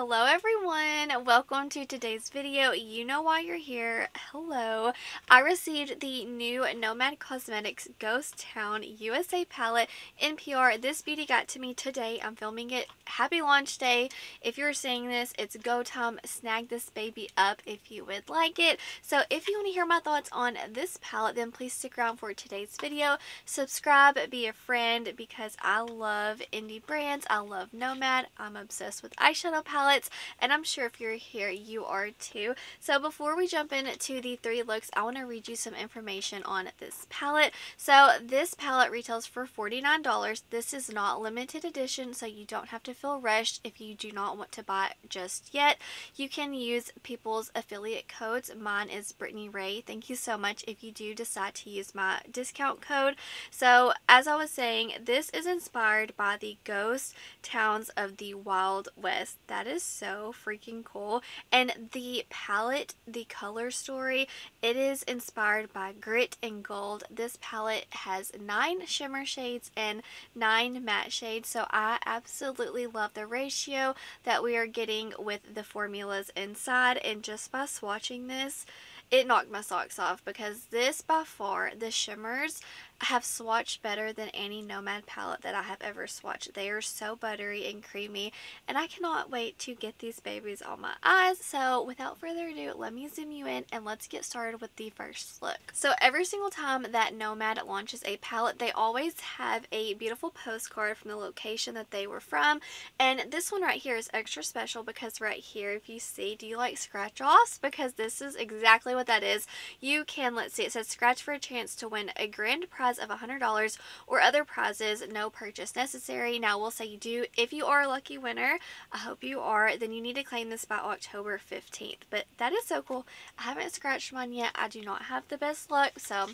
Hello everyone, welcome to today's video. You know why you're here. Hello. I received the new Nomad Cosmetics Ghost Town USA palette in PR. This beauty got to me today. I'm filming it. Happy launch day. If you're seeing this, it's go time. Snag this baby up if you would like it. So if you want to hear my thoughts on this palette, then please stick around for today's video. Subscribe, be a friend because I love indie brands. I love Nomad. I'm obsessed with eyeshadow palettes palettes and I'm sure if you're here you are too. So before we jump into the three looks I want to read you some information on this palette. So this palette retails for $49. This is not limited edition so you don't have to feel rushed if you do not want to buy just yet. You can use people's affiliate codes. Mine is Brittany Rae. Thank you so much if you do decide to use my discount code. So as I was saying this is inspired by the ghost towns of the Wild West. That is so freaking cool. And the palette, the color story, it is inspired by Grit and Gold. This palette has nine shimmer shades and nine matte shades. So I absolutely love the ratio that we are getting with the formulas inside. And just by swatching this, it knocked my socks off because this by far, the shimmers have swatched better than any Nomad palette that I have ever swatched. They are so buttery and creamy and I cannot wait to get these babies on my eyes. So without further ado, let me zoom you in and let's get started with the first look. So every single time that Nomad launches a palette, they always have a beautiful postcard from the location that they were from. And this one right here is extra special because right here, if you see, do you like scratch offs? Because this is exactly what that is. You can, let's see, it says scratch for a chance to win a grand prize prize of $100 or other prizes, no purchase necessary. Now, we'll say you do, if you are a lucky winner, I hope you are, then you need to claim this by October 15th. But that is so cool. I haven't scratched mine yet. I do not have the best luck, so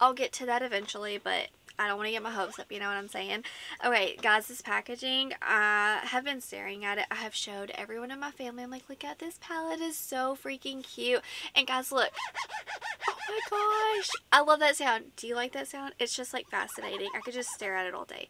I'll get to that eventually, but I don't want to get my hopes up, you know what I'm saying? Okay, guys, this packaging, I have been staring at it. I have showed everyone in my family. I'm like, look at this palette. is so freaking cute. And guys, look. Oh my gosh. I love that sound. Do you like that sound? It's just like fascinating. I could just stare at it all day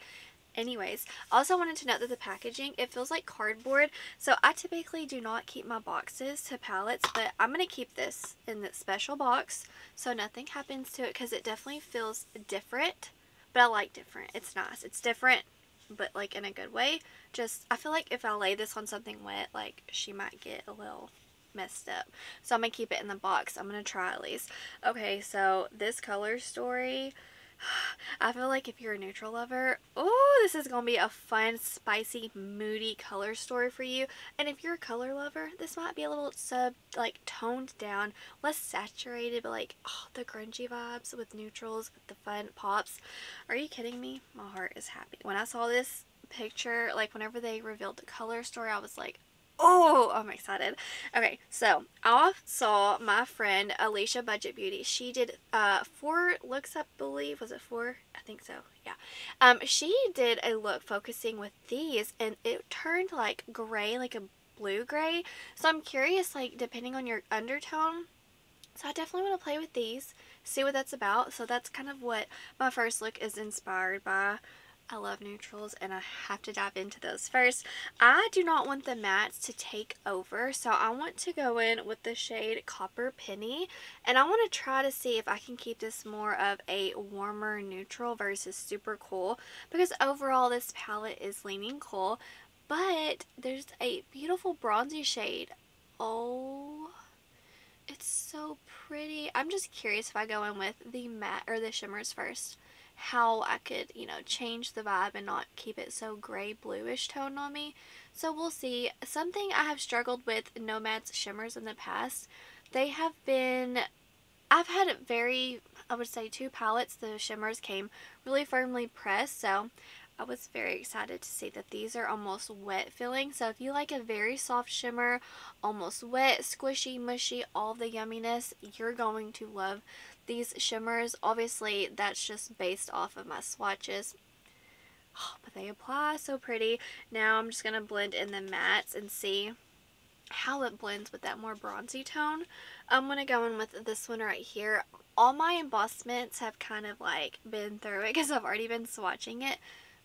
anyways also wanted to note that the packaging it feels like cardboard so I typically do not keep my boxes to palettes but I'm going to keep this in the special box so nothing happens to it because it definitely feels different but I like different. It's nice. It's different, but like in a good way. Just, I feel like if I lay this on something wet, like she might get a little messed up. So I'm going to keep it in the box. I'm going to try at least. Okay, so this color story I feel like if you're a neutral lover, oh, this is going to be a fun, spicy, moody color story for you. And if you're a color lover, this might be a little sub, like, toned down, less saturated, but like, oh, the grungy vibes with neutrals, with the fun pops. Are you kidding me? My heart is happy. When I saw this picture, like, whenever they revealed the color story, I was like, Oh, I'm excited. Okay, so I saw my friend Aleisha Budget Beauty. She did uh, four looks, I believe. Was it four? I think so. Yeah. Um, she did a look focusing with these, and it turned like gray, like a blue gray. So I'm curious, like, depending on your undertone. So I definitely want to play with these, see what that's about. So that's kind of what my first look is inspired by. I love neutrals and I have to dive into those first. I do not want the mattes to take over so I want to go in with the shade Copper Penny and I want to try to see if I can keep this more of a warmer neutral versus super cool because overall this palette is leaning cool but there's a beautiful bronzy shade. Oh, it's so pretty. I'm just curious if I go in with the matte or the shimmers first how I could, you know, change the vibe and not keep it so gray bluish tone on me. So we'll see. Something I have struggled with Nomad's shimmers in the past, they have been, I've had very, I would say two palettes, the shimmers came really firmly pressed. So I was very excited to see that these are almost wet feeling. So if you like a very soft shimmer, almost wet, squishy, mushy, all the yumminess, you're going to love these shimmers. Obviously, that's just based off of my swatches. Oh, but they apply so pretty. Now I'm just going to blend in the mattes and see how it blends with that more bronzy tone. I'm going to go in with this one right here. All my embossments have kind of like been through it because I've already been swatching it,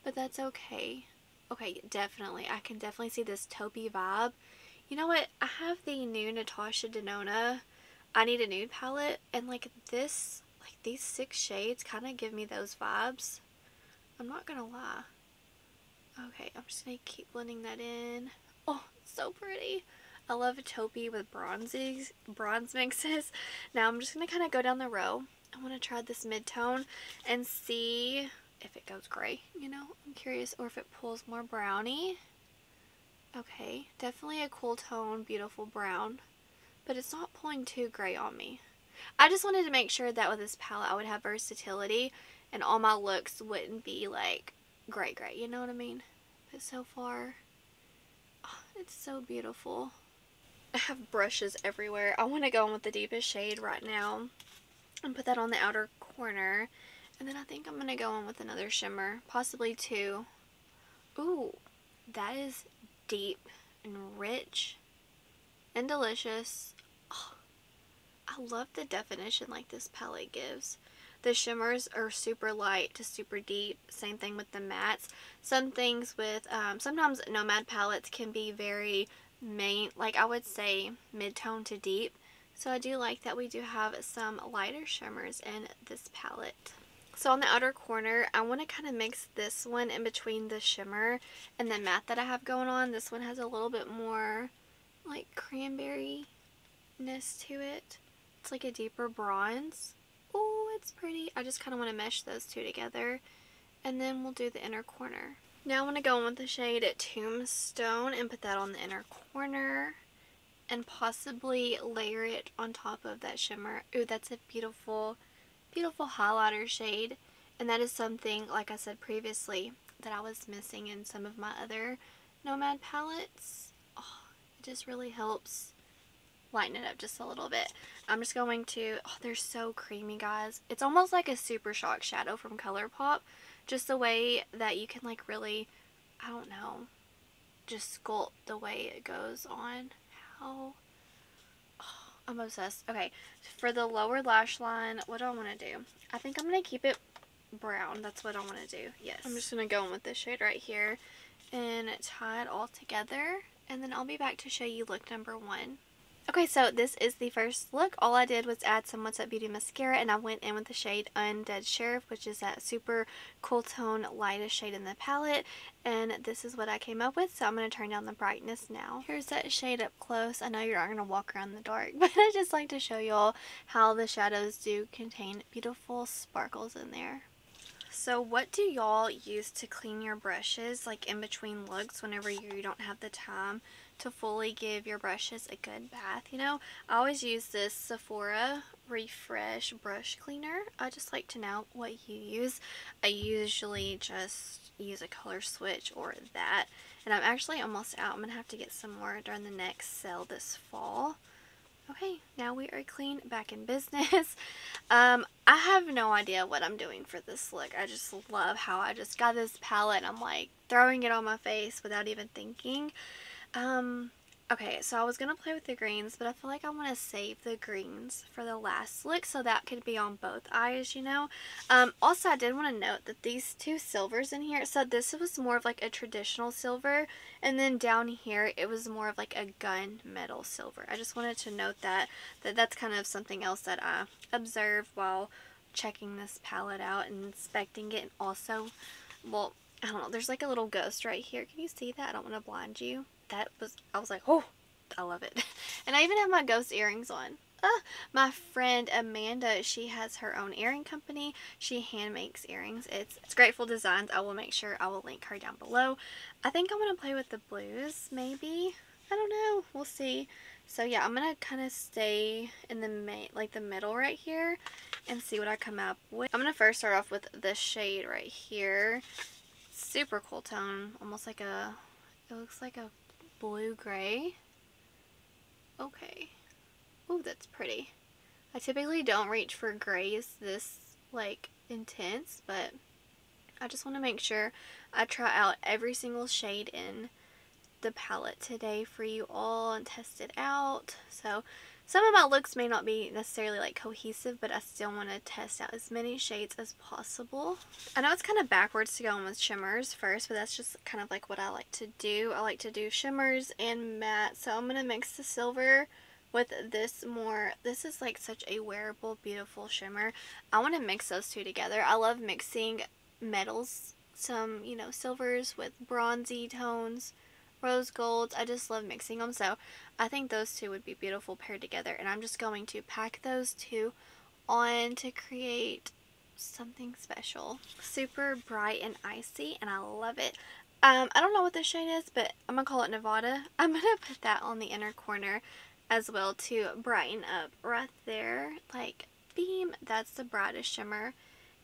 but that's okay. Okay, definitely. I can definitely see this taupey vibe You know what? I have the new Natasha Denona I Need a Nude palette. And like this, like these six shades kind of give me those vibes. I'm not to lie. Okay, I'm just to keep blending that in. Oh, so pretty. I love a taupey with bronzes, bronze mixes. Now I'm just to kind of go down the row. I want to try this mid-tone and see if it goes gray, you know? I'm curious, or if it pulls more brownie. Okay, definitely a cool tone, beautiful brown, but it's not pulling too gray on me. I just wanted to make sure that with this palette I would have versatility and all my looks wouldn't be like gray gray, you know what I mean? But so far, oh, it's so beautiful. I have brushes everywhere. I want to go in with the deepest shade right now and put that on the outer corner. And then I think I'm going to go in with another shimmer, possibly two. Ooh, that is deep and rich and delicious. Oh, I love the definition like this palette gives. The shimmers are super light to super deep. Same thing with the mattes. Some things with, um, sometimes Nomad palettes can be very main, like I would say mid-tone to deep. So I do like that we do have some lighter shimmers in this palette. So on the outer corner, I want to kind of mix this one in between the shimmer and the matte that I have going on. This one has a little bit more like cranberry-ness to it. It's like a deeper bronze. Oh, it's pretty. I just kind of want to mesh those two together. And then we'll do the inner corner. Now I want to go in with the shade Tombstone and put that on the inner corner. And possibly layer it on top of that shimmer. Ooh, that's a beautiful beautiful highlighter shade. And that is something, like I said previously, that I was missing in some of my other Nomad palettes. Oh, it just really helps lighten it up just a little bit. I'm just going to, oh, they're so creamy, guys. It's almost like a Super Shock shadow from ColourPop. Just the way that you can, like, really, I don't know, just sculpt the way it goes on. How oh, I'm obsessed. Okay, for the lower lash line, what do I want to do? I think I'm going to keep it brown. That's what I want to do. Yes. I'm just going to go in with this shade right here and tie it all together. And then I'll be back to show you look number one. Okay, so this is the first look. All I did was add some What's Up Beauty mascara and I went in with the shade Undead Sheriff, which is that super cool tone lightest shade in the palette. And this is what I came up with, so I'm going to turn down the brightness now. Here's that shade up close. I know you're not going to walk around in the dark, but I just like to show y'all how the shadows do contain beautiful sparkles in there. So what do y'all use to clean your brushes like in between looks whenever you don't have the time to fully give your brushes a good bath, you know. I always use this Sephora Refresh Brush Cleaner. I just like to know what you use. I usually just use a color switch or that. And I'm actually almost out. I'm going to have to get some more during the next sale this fall. Okay, now we are clean, back in business. um, I have no idea what I'm doing for this look. I just love how I just got this palette I'm like throwing it on my face without even thinking. Um, okay, so I was going to play with the greens, but I feel like I want to save the greens for the last look so that could be on both eyes, you know. Um, also, I did want to note that these two silvers in here, so this was more of like a traditional silver, and then down here it was more of like a gun metal silver. I just wanted to note that, that that's kind of something else that I observed while checking this palette out and inspecting it, and also, well, I don't know, there's like a little ghost right here. Can you see that? I don't want to blind you that was, I was like, oh, I love it. And I even have my ghost earrings on. Uh, my friend Amanda, she has her own earring company. She hand makes earrings. It's, it's Graytful Designs. I will make sure I will link her down below. I think I'm going to play with the blues, maybe. I don't know. We'll see. So yeah, I'm going to kind of stay in the like the middle right here and see what I come up with. I'm going to first start off with this shade right here. Super cool tone. Almost like a, it looks like a blue-gray. Okay. Oh, that's pretty. I typically don't reach for grays this, like, intense, but I just want to make sure I try out every single shade in the palette today for you all and test it out. So, some of my looks may not be necessarily like cohesive, but I still want to test out as many shades as possible. I know it's kind of backwards to go in with shimmers first, but that's just kind of like what I like to do. I like to do shimmers and matte. So I'm going to mix the silver with this more this is like such a wearable beautiful shimmer i want to mix those two together i love mixing metals some you know silvers with bronzy tones rose golds. I just love mixing them. So I think those two would be beautiful paired together. And I'm just going to pack those two on to create something special. Super bright and icy and I love it. Um, I don't know what this shade is, but I'm going to call it Nevada. I'm going to put that on the inner corner as well to brighten up right there. Like, beam, that's the brightest shimmer.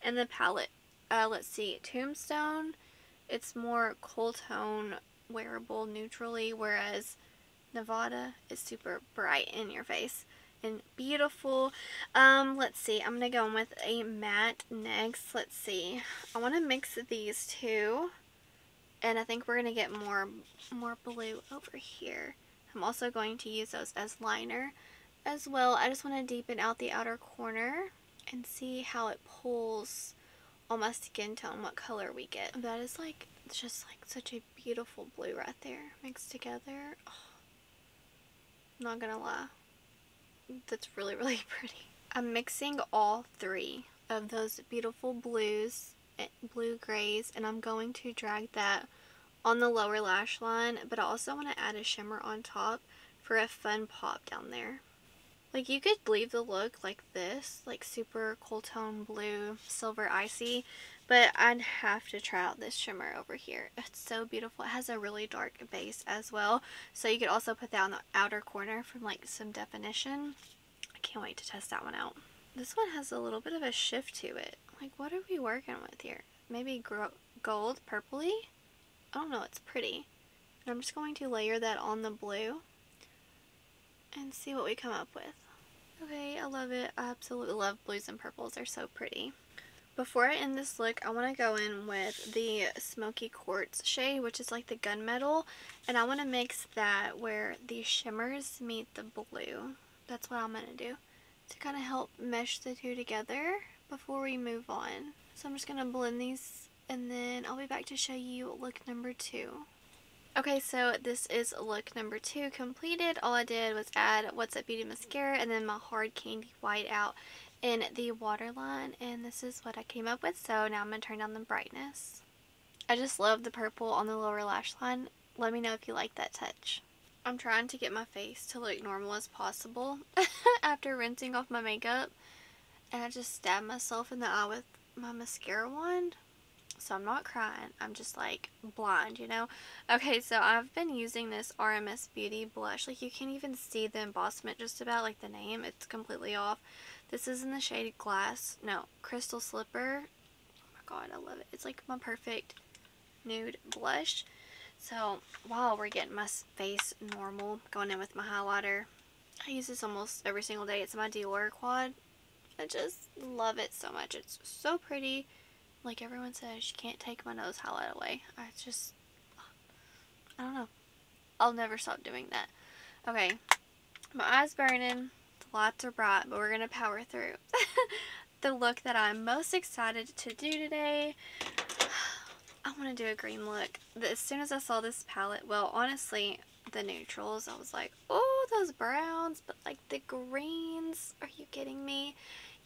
And the palette, uh, let's see, Tombstone, it's more cool tone wearable neutrally, whereas Nevada is super bright in your face and beautiful. Um, let's see. I'm going to go in with a matte next. Let's see. I want to mix these two. And I think we're going to get more, more blue over here. I'm also going to use those as liner as well. I just want to deepen out the outer corner and see how it pulls on my skin tone, what color we get. That is like just like such a beautiful blue right there mixed together. Oh, not gonna lie. That's really, really pretty. I'm mixing all three of those beautiful blues, eh, blue grays, and I'm going to drag that on the lower lash line, but I also want to add a shimmer on top for a fun pop down there. Like you could leave the look like this, like super cool tone blue, silver icy, but I'd have to try out this shimmer over here. It's so beautiful. It has a really dark base as well. So you could also put that on the outer corner for like some definition. I can't wait to test that one out. This one has a little bit of a shift to it. Like what are we working with here? Maybe gold, purpley? I don't know. It's pretty. And I'm just going to layer that on the blue and see what we come up with. Okay, I love it. I absolutely love blues and purples. They're so pretty. Before I end this look, I want to go in with the Smoky Quartz shade, which is like the gunmetal. And I want to mix that where the shimmers meet the blue. That's what I'm going to do to kind of help mesh the two together before we move on. So I'm just going to blend these and then I'll be back to show you look number two. Okay, so this is look number two completed. All I did was add What's Up Beauty Mascara and then my Hard Candy White out in the waterline and this is what I came up with so now I'm going to turn down the brightness. I just love the purple on the lower lash line. Let me know if you like that touch. I'm trying to get my face to look normal as possible after rinsing off my makeup and I just stabbed myself in the eye with my mascara wand so I'm not crying. I'm just like blind, you know? Okay, so I've been using this RMS Beauty blush. Like you can't even see the embossment just about, like the name. It's completely off. This is in the shade Glass, no, Crystal Slipper. Oh my god, I love it. It's like my perfect nude blush. So while we're getting my face normal, going in with my highlighter, I use this almost every single day. It's my Dior quad. I just love it so much. It's so pretty. Like everyone says, you can't take my nose highlight away. I just, I don't know. I'll never stop doing that. Okay, my eye's burning. Lights are bright, but we're going to power through. the look that I'm most excited to do today, I want to do a green look. As soon as I saw this palette, well, honestly, the neutrals, I was like, oh, those browns, but like the greens, are you kidding me?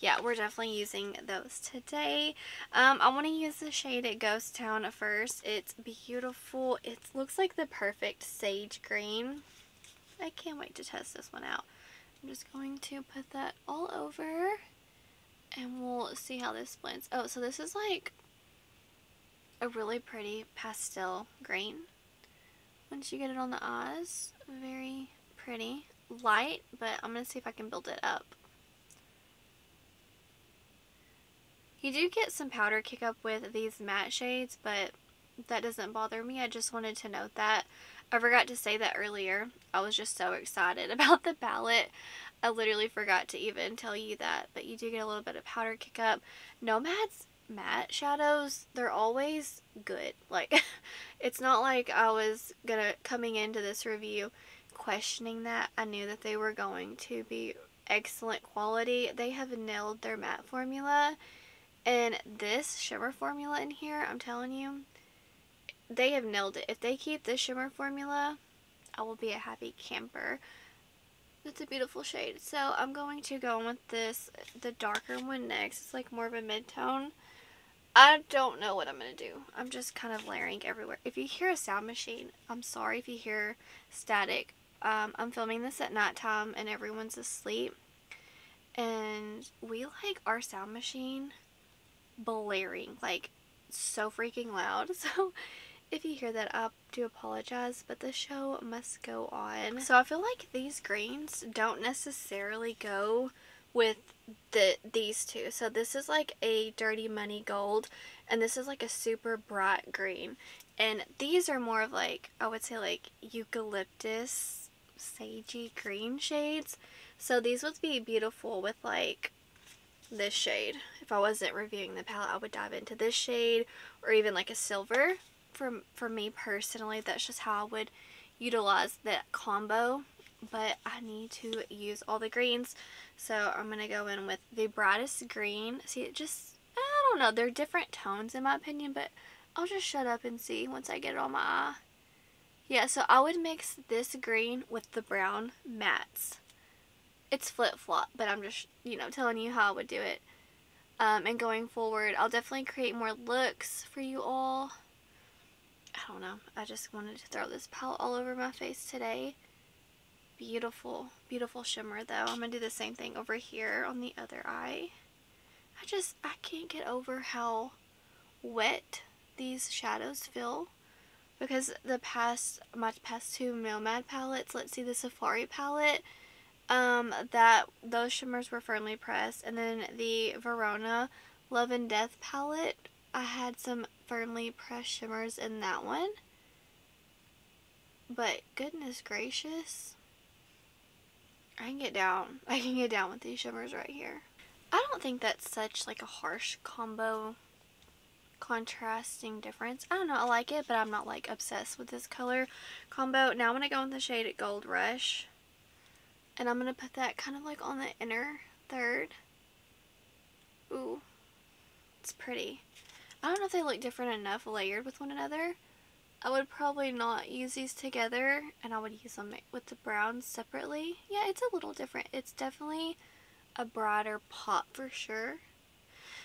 yeah, we're definitely using those today. Um, I want to use the shade at Ghost Town first. It's beautiful. It looks like the perfect sage green. I can't wait to test this one out. I'm just going to put that all over and we'll see how this blends. Oh, so this is like a really pretty pastel green. Once you get it on the eyes, very pretty. Light, but I'm going to see if I can build it up. You do get some powder kick up with these matte shades, but that doesn't bother me. I just wanted to note that. I forgot to say that earlier. I was just so excited about the palette. I literally forgot to even tell you that, but you do get a little bit of powder kick up. Nomad's matte shadows, they're always good. Like, it's not like I was gonna, coming into this review, questioning that, I knew that they were going to be excellent quality. They have nailed their matte formula. And this shimmer formula in here, I'm telling you, they have nailed it. If they keep this shimmer formula, I will be a happy camper. It's a beautiful shade. So I'm going to go with this, the darker one next. It's like more of a mid-tone. I don't know what I'm going to do. I'm just kind of layering everywhere. If you hear a sound machine, I'm sorry if you hear static. Um, I'm filming this at nighttime and everyone's asleep. And we like our sound machine blaring, like so freaking loud. So if you hear that, I do apologize, but the show must go on. So I feel like these greens don't necessarily go with the these two. So this is like a dirty money gold and this is like a super bright green. And these are more of like, I would say like eucalyptus sagey green shades. So these would be beautiful with like this shade. If I wasn't reviewing the palette, I would dive into this shade or even like a silver. For, for me personally, that's just how I would utilize that combo. But I need to use all the greens. So I'm going to go in with the brightest green. See, it just, I don't know, they're different tones in my opinion, but I'll just shut up and see once I get it on my eye. Yeah, so I would mix this green with the brown mattes. It's flip-flop, but I'm just, you know, telling you how I would do it. Um, and going forward, I'll definitely create more looks for you all. Don't know. I just wanted to throw this palette all over my face today beautiful, beautiful shimmer though. I'm going to do the same thing over here on the other eye. I just, I can't get over how wet these shadows feel. Because the past, my past two Nomad palettes, let's see the Safari palette, um, that those shimmers were firmly pressed. And then the Verona Love and Death palette, I had some firmly pressed shimmers in that one. But goodness gracious, I can get down. I can get down with these shimmers right here. I don't think that's such like a harsh combo contrasting difference. I don't know, I like it, but I'm not like obsessed with this color combo. Now I'm going to go in the shade Gold Rush. And I'm going to put that kind of like on the inner third. Ooh, it's pretty. I don't know if they look different enough layered with one another. I would probably not use these together and I would use them with the browns separately. Yeah, it's a little different. It's definitely a broader pop for sure.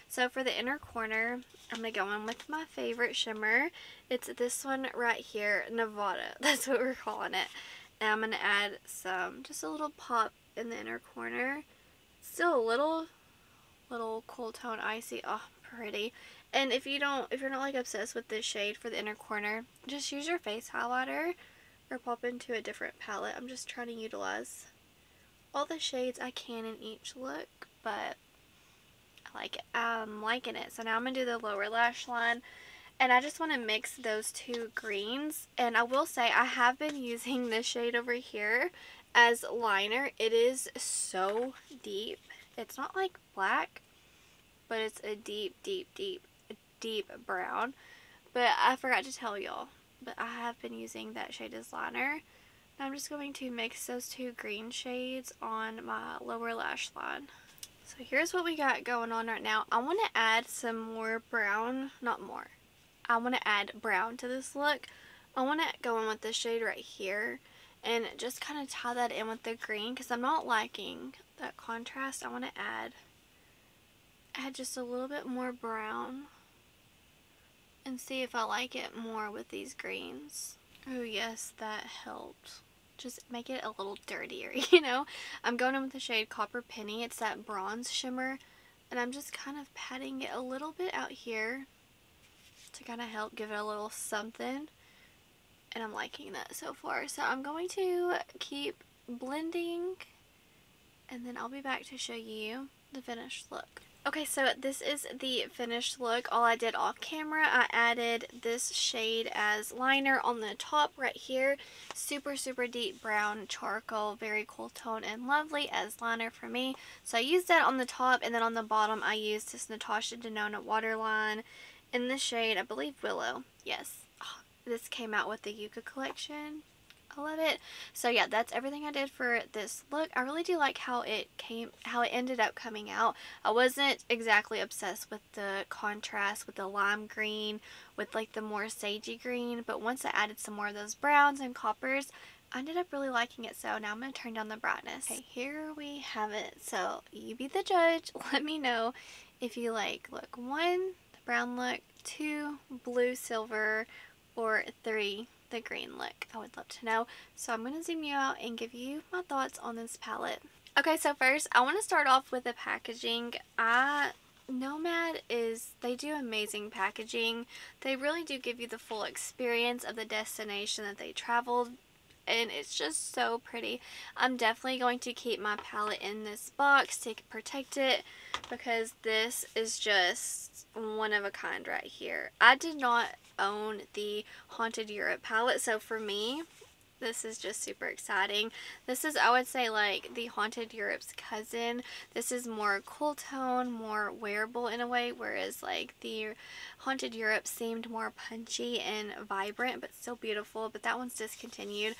So for the inner corner, I'm going to go in with my favorite shimmer. It's this one right here, Nevada. That's what we're calling it. And I'm going to add some, just a little pop in the inner corner. Still a little, little cool tone icy. Oh, pretty. And if you don't, if you're not like obsessed with this shade for the inner corner, just use your face highlighter or pop into a different palette. I'm just trying to utilize all the shades I can in each look, but I like it. I'm liking it. So now I'm going to do the lower lash line. And I just want to mix those two greens. And I will say I have been using this shade over here as liner. It is so deep. It's not like black, but it's a deep, deep, deep deep brown. But I forgot to tell y'all. But I have been using that shade as liner. I'm just going to mix those two green shades on my lower lash line. So here's what we got going on right now. I want to add some more brown, not more. I want to add brown to this look. I want to go in with this shade right here and just kind of tie that in with the green because I'm not liking that contrast. I want to add, add just a little bit more brown and see if I like it more with these greens. Oh yes, that helped. Just make it a little dirtier, you know? I'm going in with the shade Copper Penny. It's that bronze shimmer. And I'm just kind of patting it a little bit out here to kind of help give it a little something. And I'm liking that so far. So I'm going to keep blending and then I'll be back to show you the finished look. Okay, so this is the finished look. All I did off camera, I added this shade as liner on the top right here. Super, super deep brown charcoal, very cool tone and lovely as liner for me. So I used that on the top and then on the bottom I used this Natasha Denona waterline in the shade, I believe Willow. Yes, oh, this came out with the Yucca collection. I love it. So yeah, that's everything I did for this look. I really do like how it came, how it ended up coming out. I wasn't exactly obsessed with the contrast with the lime green, with like the more sagey green, but once I added some more of those browns and coppers, I ended up really liking it so now I'm going to turn down the brightness. Okay, here we have it. So you be the judge. Let me know if you like look one, the brown look, two, blue silver, or three, the green look. I would love to know. So I'm going to zoom you out and give you my thoughts on this palette. Okay, so first I want to start off with the packaging. I Nomad is, they do amazing packaging. They really do give you the full experience of the destination that they traveled and it's just so pretty. I'm definitely going to keep my palette in this box to protect it because this is just one of a kind right here. I did not own the Haunted Europe palette so for me this is just super exciting. This is, I would say, like the Haunted Europe's cousin. This is more cool tone, more wearable in a way, whereas like the Haunted Europe seemed more punchy and vibrant, but still beautiful. But that one's discontinued.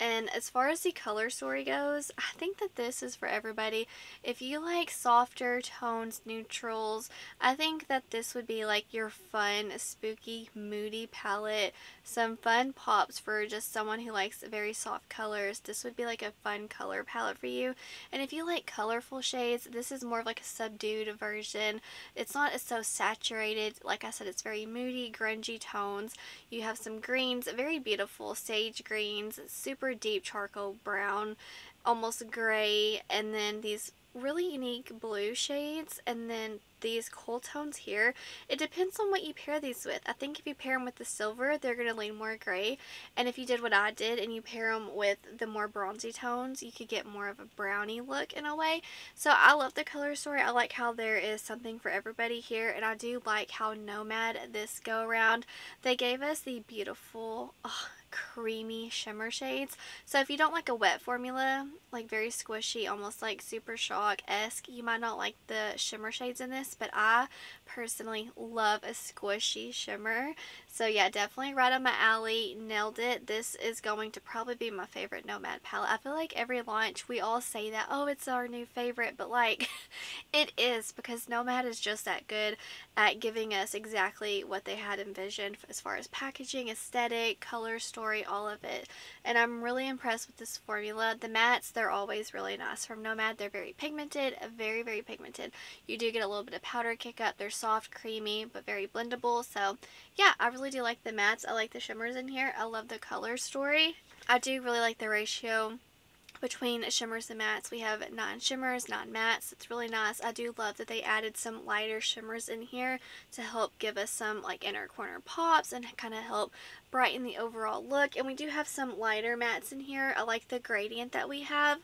And as far as the color story goes, I think that this is for everybody. If you like softer tones, neutrals, I think that this would be like your fun, spooky, moody palette. Some fun pops for just someone who likes very soft colors. This would be like a fun color palette for you. And if you like colorful shades, this is more of like a subdued version. It's not so saturated. Like I said, it's very moody, grungy tones. You have some greens, very beautiful sage greens, super deep charcoal brown, almost gray, and then these really unique blue shades and then these cool tones here. It depends on what you pair these with. I think if you pair them with the silver, they're going to lean more gray. And if you did what I did and you pair them with the more bronzy tones, you could get more of a brownie look in a way. So I love the color story. I like how there is something for everybody here. And I do like how Nomad this go around. They gave us the beautiful... Oh, creamy shimmer shades. So if you don't like a wet formula, like very squishy, almost like Super Shock-esque, you might not like the shimmer shades in this, but I personally love a squishy shimmer. So yeah, definitely right on my alley. Nailed it. This is going to probably be my favorite Nomad palette. I feel like every launch we all say that, oh, it's our new favorite, but like, it is because Nomad is just that good at giving us exactly what they had envisioned as far as packaging, aesthetic, color story, all of it. And I'm really impressed with this formula. The mattes, they're always really nice from Nomad. They're very pigmented, very, very pigmented. You do get a little bit of powder kick up. They're soft, creamy, but very blendable. So yeah, I really do like the mattes. I like the shimmers in here. I love the color story. I do really like the ratio between shimmers and mattes. We have non-shimmers, non-mattes. It's really nice. I do love that they added some lighter shimmers in here to help give us some like inner corner pops and kind of help brighten the overall look. And we do have some lighter mattes in here. I like the gradient that we have.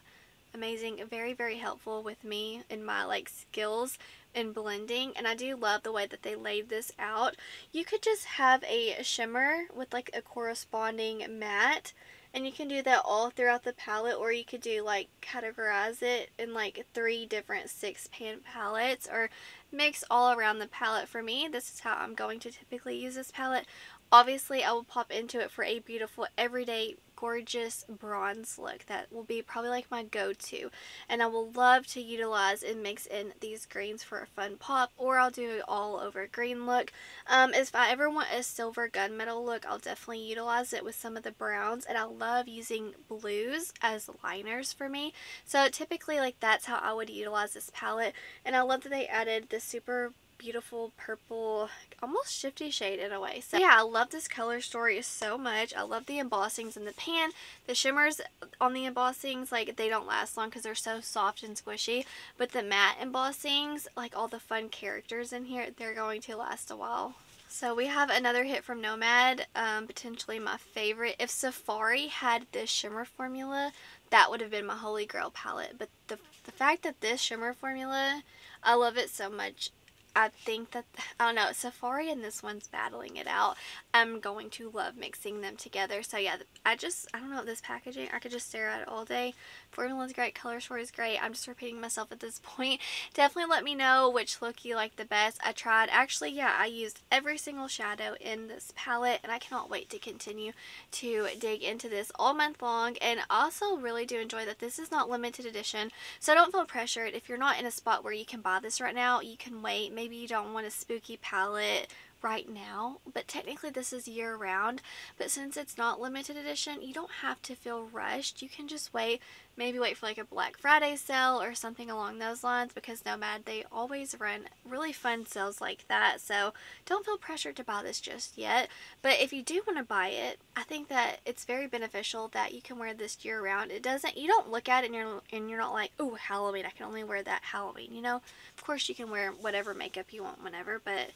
Amazing. Very, very helpful with me in my like skills in blending and I do love the way that they laid this out. You could just have a shimmer with like a corresponding matte and you can do that all throughout the palette or you could do like categorize it in like three different six pan palettes or mix all around the palette. For me, this is how I'm going to typically use this palette. Obviously, I will pop into it for a beautiful everyday gorgeous bronze look that will be probably like my go-to and I will love to utilize and mix in these greens for a fun pop or I'll do it all over green look. Um, if I ever want a silver gunmetal look I'll definitely utilize it with some of the browns and I love using blues as liners for me so typically like that's how I would utilize this palette and I love that they added the super beautiful purple, almost shifty shade in a way. So yeah, I love this color story so much. I love the embossings in the pan. The shimmers on the embossings, like they don't last long because they're so soft and squishy. But the matte embossings, like all the fun characters in here, they're going to last a while. So we have another hit from Nomad, um, potentially my favorite. If Safari had this shimmer formula, that would have been my holy grail palette. But the, the fact that this shimmer formula, I love it so much. I think that, I don't know, Safari and this one's battling it out. I'm going to love mixing them together. So yeah, I just, I don't know, this packaging, I could just stare at it all day. Formula's great, color story is great. I'm just repeating myself at this point. Definitely let me know which look you like the best. I tried, actually, yeah, I used every single shadow in this palette and I cannot wait to continue to dig into this all month long and also really do enjoy that this is not limited edition. So don't feel pressured. If you're not in a spot where you can buy this right now, you can wait. Maybe you don't want a spooky palette right now, but technically this is year round. But since it's not limited edition, you don't have to feel rushed. You can just wait, maybe wait for like a Black Friday sale or something along those lines because Nomad, they always run really fun sales like that. So don't feel pressured to buy this just yet. But if you do want to buy it, I think that it's very beneficial that you can wear this year round. It doesn't, you don't look at it and you're, and you're not like, oh, Halloween, I can only wear that Halloween, you know? Of course you can wear whatever makeup you want whenever, but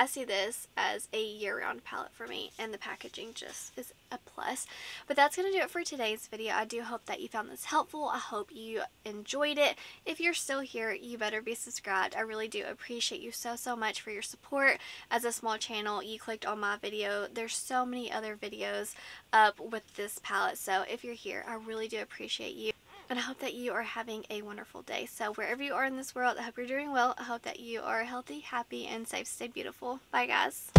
I see this as a year-round palette for me and the packaging just is a plus. But that's going to do it for today's video. I do hope that you found this helpful. I hope you enjoyed it. If you're still here, you better be subscribed. I really do appreciate you so, so much for your support. As a small channel, you clicked on my video. There's so many other videos up with this palette. So if you're here, I really do appreciate you. And I hope that you are having a wonderful day. So wherever you are in this world, I hope you're doing well. I hope that you are healthy, happy, and safe. Stay beautiful. Bye, guys.